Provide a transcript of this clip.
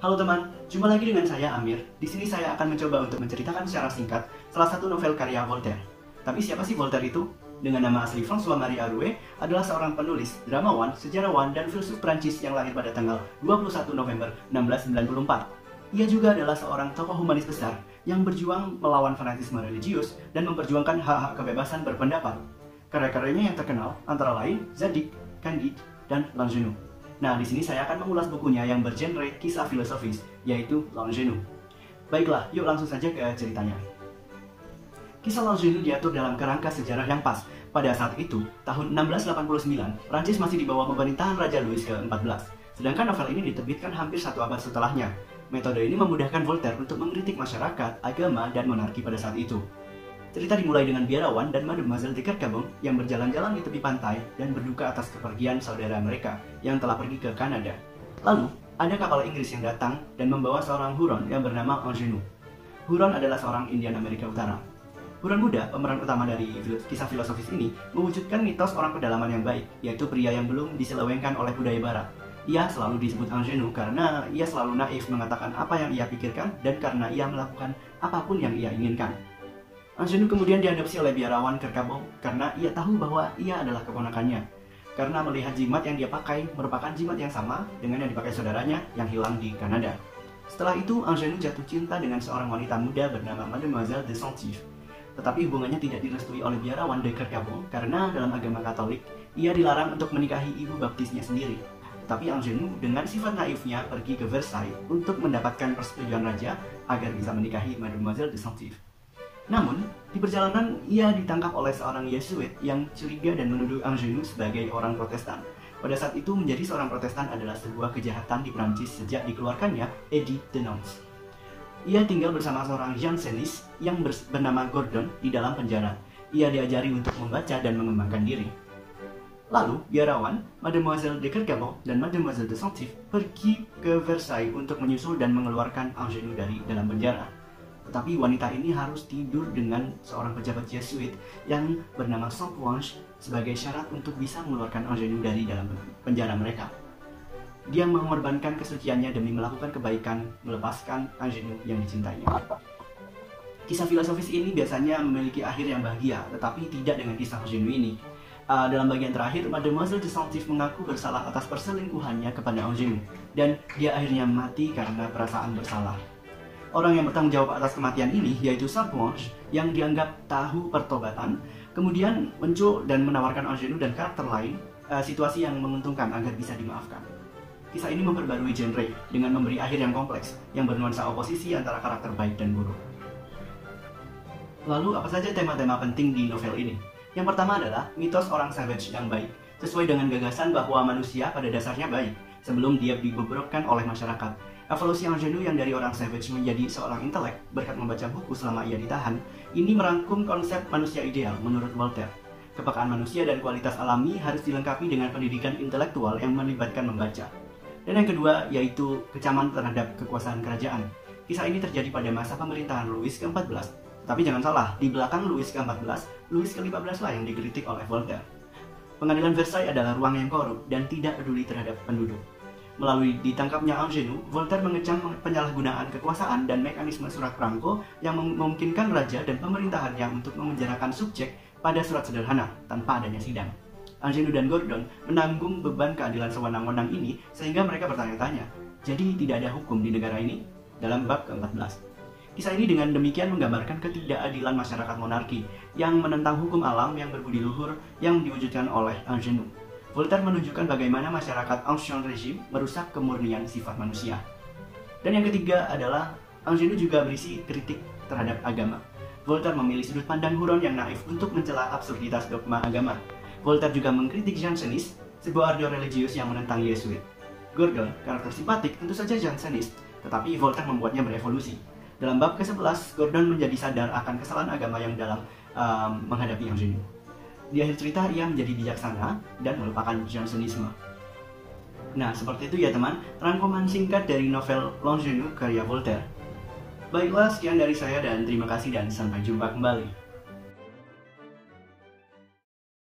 Halo teman, jumpa lagi dengan saya Amir. Di sini saya akan mencoba untuk menceritakan secara singkat salah satu novel karya Voltaire. Tapi siapa sih Voltaire itu? Dengan nama asli François-Marie Arouet adalah seorang penulis, dramawan, sejarawan, dan filsuf Prancis yang lahir pada tanggal 21 November 1694. Ia juga adalah seorang tokoh humanis besar yang berjuang melawan fanatisme religius dan memperjuangkan hak-hak kebebasan berpendapat. Karya-karyanya yang terkenal antara lain Zadig, Candide, dan L'Ingénu. Nah, di sini saya akan mengulas bukunya yang bergenre kisah filosofis, yaitu L'Ingénu. Baiklah, yuk langsung saja ke ceritanya. Kisah L'Ingénu diatur dalam kerangka sejarah yang pas. Pada saat itu, tahun 1689, Prancis masih di bawah pemerintahan Raja Louis ke-14. Sedangkan novel ini diterbitkan hampir satu abad setelahnya. Metode ini memudahkan Voltaire untuk mengkritik masyarakat, agama, dan monarki pada saat itu. Cerita dimulai dengan biarawan dan Mademoiselle de Kercabon yang berjalan-jalan di tepi pantai dan berduka atas kepergian saudara mereka yang telah pergi ke Kanada. Lalu, ada kapal Inggris yang datang dan membawa seorang Huron yang bernama Angenu. Huron adalah seorang Indian Amerika Utara. Huron muda, pemeran utama dari kisah filosofis ini, mewujudkan mitos orang pedalaman yang baik, yaitu pria yang belum diselewengkan oleh budaya barat. Ia selalu disebut Angenu karena ia selalu naif mengatakan apa yang ia pikirkan dan karena ia melakukan apa pun yang ia inginkan. Angenu kemudian diadopsi oleh biarawan Kerkabo karena ia tahu bahwa ia adalah keponakannya. Karena melihat jimat yang dia pakai merupakan jimat yang sama dengan yang dipakai saudaranya yang hilang di Kanada. Setelah itu, Angenu jatuh cinta dengan seorang wanita muda bernama Mademoiselle de Saint-Yves. Tetapi hubungannya tidak direstui oleh biarawan de Kerkabo karena dalam agama Katolik, ia dilarang untuk menikahi ibu baptisnya sendiri. Tetapi Angenu dengan sifat naifnya pergi ke Versailles untuk mendapatkan persetujuan raja agar bisa menikahi Mademoiselle de Saint-Yves. Namun, di perjalanan ia ditangkap oleh seorang Yesuit yang curiga dan menuduh Angenu sebagai orang Protestan. Pada saat itu menjadi seorang Protestan adalah sebuah kejahatan di Prancis sejak dikeluarkannya Edith de Nantes. Ia tinggal bersama seorang Jansenis yang bernama Gordon di dalam penjara. Ia diajari untuk membaca dan mengembangkan diri. Lalu, biarawan, Mademoiselle de Kergamo dan Mademoiselle de Saint-Yves pergi ke Versailles untuk menyusul dan mengeluarkan Angenu dari dalam penjara. Tetapi wanita ini harus tidur dengan seorang pejabat Jesuit yang bernama Blanche sebagai syarat untuk bisa mengeluarkan Angenu dari dalam penjara mereka. Dia mengorbankan kesuciannya demi melakukan kebaikan, melepaskan Angenu yang dicintainya. Kisah filosofis ini biasanya memiliki akhir yang bahagia, tetapi tidak dengan kisah Angenu ini. Uh, dalam bagian terakhir, Mademoiselle de Saint-Yves mengaku bersalah atas perselingkuhannya kepada Angenu, dan dia akhirnya mati karena perasaan bersalah. Orang yang bertanggung jawab atas kematian ini yaitu Blanche yang dianggap tahu pertobatan, kemudian muncul dan menawarkan Angenu dan karakter lain uh, situasi yang menguntungkan agar bisa dimaafkan. Kisah ini memperbarui genre dengan memberi akhir yang kompleks yang bernuansa oposisi antara karakter baik dan buruk. Lalu apa saja tema-tema penting di novel ini? Yang pertama adalah mitos orang savage yang baik, sesuai dengan gagasan bahwa manusia pada dasarnya baik sebelum dia dibeberkan oleh masyarakat Evolusi Angenu yang dari orang savage menjadi seorang intelek berkat membaca buku selama ia ditahan, ini merangkum konsep manusia ideal menurut Voltaire. Kepekaan manusia dan kualitas alami harus dilengkapi dengan pendidikan intelektual yang melibatkan membaca. Dan yang kedua yaitu kecaman terhadap kekuasaan kerajaan. Kisah ini terjadi pada masa pemerintahan Louis ke-14. Tapi jangan salah, di belakang Louis ke-14, Louis ke-15 lah yang dikritik oleh Voltaire. Pengadilan Versailles adalah ruang yang korup dan tidak peduli terhadap penduduk. Melalui ditangkapnya Angenu, Voltaire mengecam penyalahgunaan kekuasaan dan mekanisme surat perangko yang memungkinkan raja dan pemerintahannya untuk memenjarakan subjek pada surat sederhana tanpa adanya sidang. Angenu dan Gordon menanggung beban keadilan sewenang-wenang ini sehingga mereka bertanya-tanya, jadi tidak ada hukum di negara ini? Dalam bab ke-14. Kisah ini dengan demikian menggambarkan ketidakadilan masyarakat monarki yang menentang hukum alam yang berbudi luhur yang diwujudkan oleh Angenu. Voltaire menunjukkan bagaimana masyarakat ancien regime merusak kemurnian sifat manusia. Dan yang ketiga adalah Angenu juga berisi kritik terhadap agama. Voltaire memilih sudut pandang Huron yang naif untuk mencela absurditas dogma agama. Voltaire juga mengkritik Jansenis, sebuah ordo religius yang menentang Yesuit. Gordon, karakter simpatik, tentu saja Jansenis, tetapi Voltaire membuatnya berevolusi. Dalam bab ke-11, Gordon menjadi sadar akan kesalahan agama yang dalam um, menghadapi Angenu. Di akhir cerita ia menjadi bijaksana dan melupakan Johnsonisme. Nah, seperti itu ya teman, rangkuman singkat dari novel L'Ingénu karya Voltaire. Baiklah, sekian dari saya dan terima kasih dan sampai jumpa kembali.